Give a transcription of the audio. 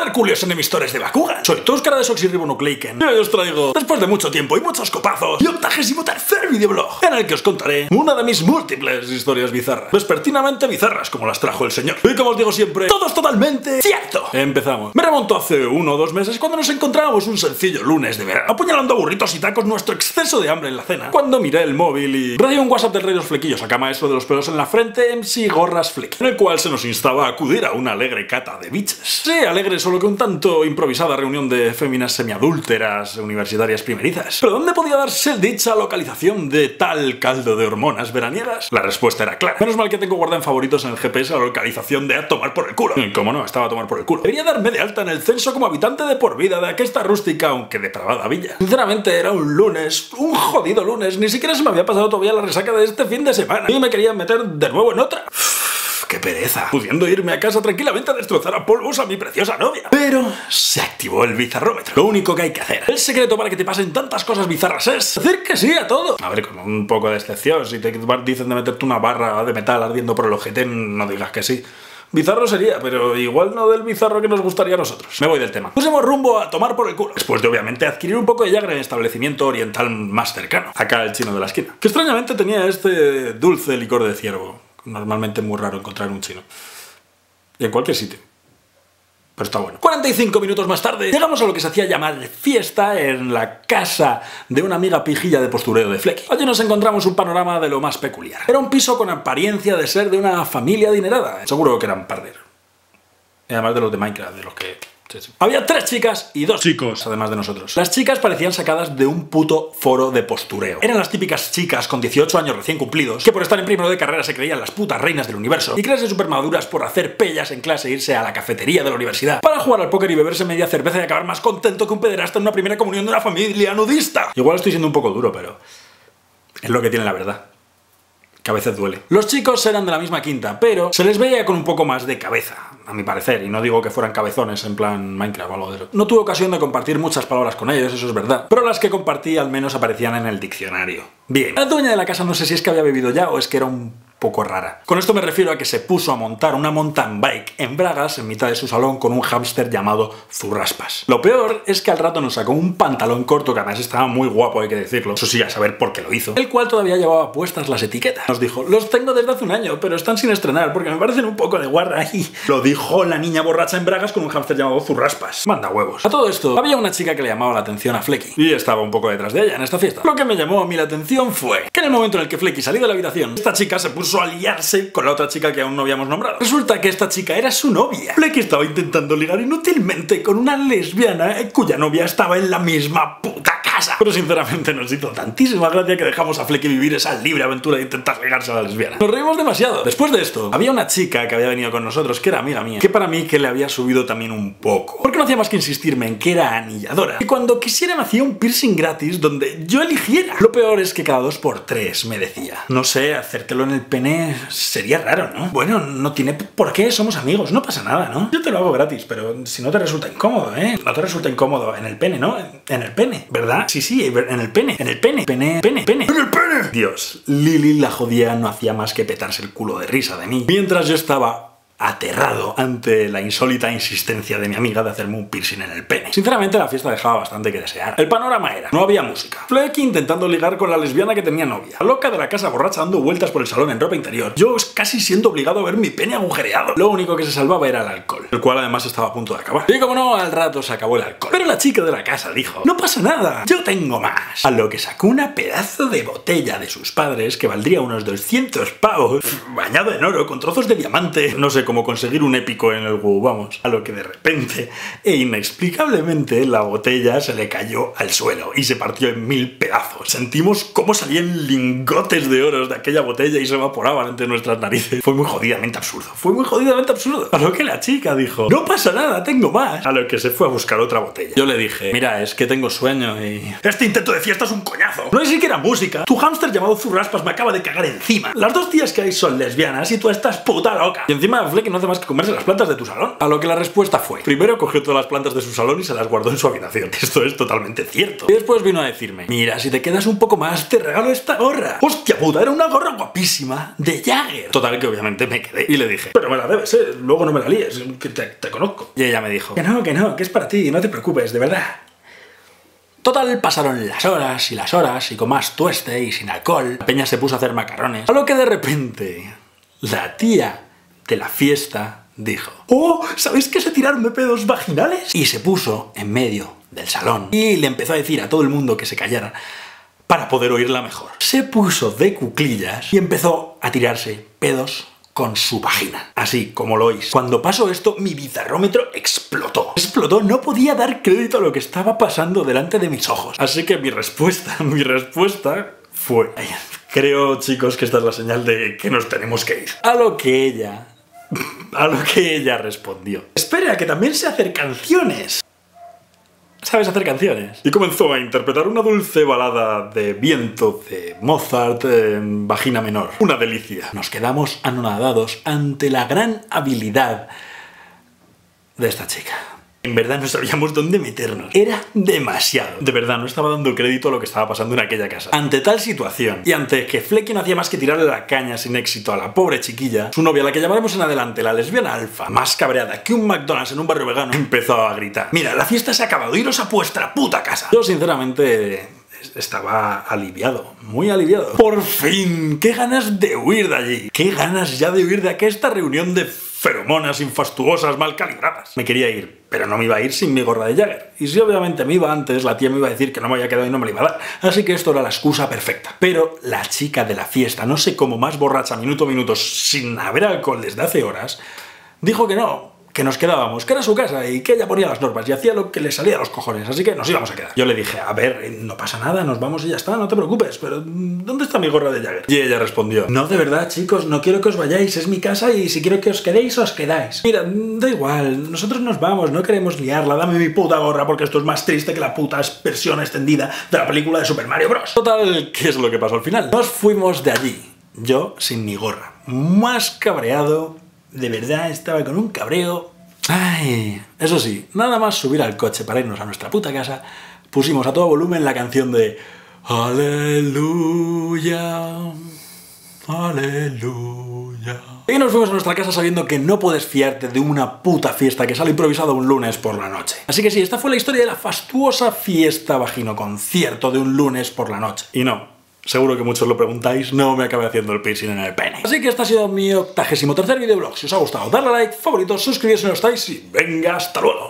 Hercules enemistores de Bakugan. Soy Tuscara de Soxirribonucleiken. Y hoy os traigo, después de mucho tiempo y muchos copazos, y octagésimo tercer videoblog, en el que os contaré una de mis múltiples historias bizarras. Vespertinamente bizarras, como las trajo el señor. Y como os digo siempre, todo es totalmente cierto. Empezamos. Me remonto hace uno o dos meses cuando nos encontrábamos un sencillo lunes de verano, apuñalando burritos y tacos nuestro exceso de hambre en la cena. Cuando miré el móvil y recibí un WhatsApp del rey de los flequillos, acá maestro de los pelos en la frente, MC Gorras Fleck, en el cual se nos instaba a acudir a una alegre cata de biches. Sí, alegre solo que un tanto improvisada reunión de féminas semiadúlteras universitarias primerizas. ¿Pero dónde podía darse dicha localización de tal caldo de hormonas veraniegas? La respuesta era clara. Menos mal que tengo guardada en favoritos en el GPS la localización de a tomar por el culo. Y cómo no, estaba a tomar por el culo. Debería darme de alta en el censo como habitante de por vida de aquesta rústica, aunque depravada villa. Sinceramente, era un lunes, un jodido lunes. Ni siquiera se me había pasado todavía la resaca de este fin de semana. Y me quería meter de nuevo en otra. ¡Qué pereza! Pudiendo irme a casa tranquilamente a destrozar a polvos a mi preciosa novia. Pero se activó el bizarrómetro. Lo único que hay que hacer. El secreto para que te pasen tantas cosas bizarras es decir que sí a todo. A ver, con un poco de excepción. Si te dicen de meterte una barra de metal ardiendo por el ojete, no digas que sí. Bizarro sería, pero igual no del bizarro que nos gustaría a nosotros. Me voy del tema. Pusimos rumbo a tomar por el culo. Después de obviamente adquirir un poco de yagre en el establecimiento oriental más cercano. Acá el chino de la esquina. Que extrañamente tenía este dulce licor de ciervo. Normalmente es muy raro encontrar un chino. Y en cualquier sitio. Pero está bueno. 45 minutos más tarde, llegamos a lo que se hacía llamar fiesta en la casa de una amiga pijilla de postureo de Flecky. Allí nos encontramos un panorama de lo más peculiar. Era un piso con apariencia de ser de una familia adinerada. Seguro que eran parder. Y además de los de Minecraft, de los que Sí, sí. Había tres chicas y dos chicos, además de nosotros. Las chicas parecían sacadas de un puto foro de postureo. Eran las típicas chicas con 18 años recién cumplidos, que por estar en primero de carrera se creían las putas reinas del universo, y creerse super maduras por hacer pellas en clase e irse a la cafetería de la universidad, para jugar al póker y beberse media cerveza y acabar más contento que un pederasta en una primera comunión de una familia nudista. Igual estoy siendo un poco duro, pero es lo que tiene la verdad que a veces duele. Los chicos eran de la misma quinta, pero se les veía con un poco más de cabeza, a mi parecer, y no digo que fueran cabezones en plan Minecraft o algo de eso. No tuve ocasión de compartir muchas palabras con ellos, eso es verdad, pero las que compartí al menos aparecían en el diccionario. Bien, la dueña de la casa no sé si es que había bebido ya o es que era un poco rara. Con esto me refiero a que se puso a montar una mountain bike en Bragas en mitad de su salón con un hámster llamado Zurraspas. Lo peor es que al rato nos sacó un pantalón corto que además estaba muy guapo, hay que decirlo. Eso sí, a saber por qué lo hizo. El cual todavía llevaba puestas las etiquetas. Nos dijo, los tengo desde hace un año, pero están sin estrenar porque me parecen un poco de guarra. Y lo dijo la niña borracha en Bragas con un hámster llamado Zurraspas. Manda huevos. A todo esto, había una chica que le llamaba la atención a Flecky y estaba un poco detrás de ella en esta fiesta. Lo que me llamó a mí la atención fue que en el momento en el que Flecky salió de la habitación, esta chica se puso a liarse con la otra chica que aún no habíamos nombrado. Resulta que esta chica era su novia. Flecky estaba intentando ligar inútilmente con una lesbiana cuya novia estaba en la misma puta Pero sinceramente nos hizo tantísima gracia que dejamos a Flecky vivir esa libre aventura de intentar ligarse a la lesbiana. Nos reímos demasiado. Después de esto, había una chica que había venido con nosotros, que era amiga mía, que para mí que le había subido también un poco. Porque no hacía más que insistirme en que era anilladora. Y cuando quisiera me hacía un piercing gratis donde yo eligiera. Lo peor es que cada dos por tres me decía, no sé, hacértelo en el pene sería raro, ¿no? Bueno, no tiene por qué, somos amigos, no pasa nada, ¿no? Yo te lo hago gratis, pero si no te resulta incómodo, ¿eh? No te resulta incómodo en el pene, ¿no? En el pene, ¿verdad? Sí, sí, en el pene, en el pene, pene, pene, pene. ¡En el pene! Dios, Lili la jodía no hacía más que petarse el culo de risa de mí. Mientras yo estaba aterrado ante la insólita insistencia de mi amiga de hacerme un piercing en el pene. Sinceramente la fiesta dejaba bastante que desear. El panorama era, no había música. Flecky intentando ligar con la lesbiana que tenía novia. La loca de la casa borracha dando vueltas por el salón en ropa interior. Yo casi siendo obligado a ver mi pene agujereado. Lo único que se salvaba era el alcohol, el cual además estaba a punto de acabar. Y como no, al rato se acabó el alcohol. Pero la chica de la casa dijo, no pasa nada, yo tengo más. A lo que sacó una pedazo de botella de sus padres que valdría unos 200 pavos, bañado en oro con trozos de diamante. No sé como conseguir un épico en el WoW, vamos, a lo que de repente e inexplicablemente la botella se le cayó al suelo y se partió en mil pedazos. Sentimos cómo salían lingotes de oro de aquella botella y se evaporaban entre nuestras narices. Fue muy jodidamente absurdo, fue muy jodidamente absurdo. A lo que la chica dijo, no pasa nada, tengo más. A lo que se fue a buscar otra botella. Yo le dije, mira, es que tengo sueño y... Este intento de fiesta es un coñazo. No hay siquiera música. Tu hámster llamado Zurraspas me acaba de cagar encima. Las dos tías que hay son lesbianas y tú estás puta loca. Y encima Flecky no hace más que comerse las plantas de tu salón. A lo que la respuesta fue, primero cogió todas las plantas de su salón y se las guardó en su habitación. Esto es totalmente cierto. Y después vino a decirme, mira, si te quedas un poco más, te regalo esta gorra. Hostia puta, era una gorra guapísima de Jagger. Total, que obviamente me quedé y le dije, pero me la debes, eh, luego no me la líes, que te, te conozco. Y ella me dijo, que no, que no, que es para ti, no te preocupes, de verdad. Total, pasaron las horas y las horas y con más tueste y sin alcohol. La peña se puso a hacer macarrones. A lo que de repente, la tía de la fiesta dijo, ¡Oh! ¿Sabéis que se tiraron de pedos vaginales? Y se puso en medio del salón y le empezó a decir a todo el mundo que se callara para poder oírla mejor. Se puso de cuclillas y empezó a tirarse pedos con su vagina. Así como lo oís. Cuando pasó esto, mi bizarrómetro explotó. Explotó, no podía dar crédito a lo que estaba pasando delante de mis ojos. Así que mi respuesta, mi respuesta fue... Creo, chicos, que esta es la señal de que nos tenemos que ir. A lo que ella... A lo que ella respondió. Espera, que también sé hacer canciones sabes hacer canciones. Y comenzó a interpretar una dulce balada de viento de Mozart en vagina menor. Una delicia. Nos quedamos anonadados ante la gran habilidad de esta chica. En verdad no sabíamos dónde meternos. Era demasiado. De verdad, no estaba dando crédito a lo que estaba pasando en aquella casa. Ante tal situación, y ante que Flecky no hacía más que tirarle la caña sin éxito a la pobre chiquilla, su novia, la que llamaremos en adelante la lesbiana alfa, más cabreada que un McDonald's en un barrio vegano, empezó a gritar. Mira, la fiesta se ha acabado, iros a vuestra puta casa. Yo, sinceramente, estaba aliviado, muy aliviado. Por fin, qué ganas de huir de allí. Qué ganas ya de huir de esta reunión de feromonas infastuosas mal calibradas. Me quería ir, pero no me iba a ir sin mi gorra de Jagger. Y si obviamente me iba antes, la tía me iba a decir que no me había quedado y no me la iba a dar. Así que esto era la excusa perfecta. Pero la chica de la fiesta, no sé cómo más borracha minuto a minuto, sin haber alcohol desde hace horas, dijo que no, que nos quedábamos, que era su casa y que ella ponía las normas y hacía lo que le salía a los cojones, así que nos íbamos a quedar. Yo le dije, a ver, eh, no pasa nada, nos vamos y ya está, no te preocupes, pero ¿dónde está mi gorra de Jagger? Y ella respondió, no, de verdad, chicos, no quiero que os vayáis, es mi casa y si quiero que os quedéis, os quedáis. Mira, da igual, nosotros nos vamos, no queremos liarla, dame mi puta gorra porque esto es más triste que la puta versión extendida de la película de Super Mario Bros. Total, ¿qué es lo que pasó al final? Nos fuimos de allí, yo sin mi gorra, más cabreado, de verdad estaba con un cabreo Ay, eso sí, nada más subir al coche para irnos a nuestra puta casa, pusimos a todo volumen la canción de Aleluya, Aleluya. Y nos fuimos a nuestra casa sabiendo que no puedes fiarte de una puta fiesta que sale improvisada un lunes por la noche. Así que sí, esta fue la historia de la fastuosa fiesta vagino concierto de un lunes por la noche. Y no, Seguro que muchos lo preguntáis, no me acabé haciendo el piercing en el pene. Así que este ha sido mi octagésimo tercer videoblog. Si os ha gustado, darle like, favorito, suscribiros si no estáis y venga, hasta luego.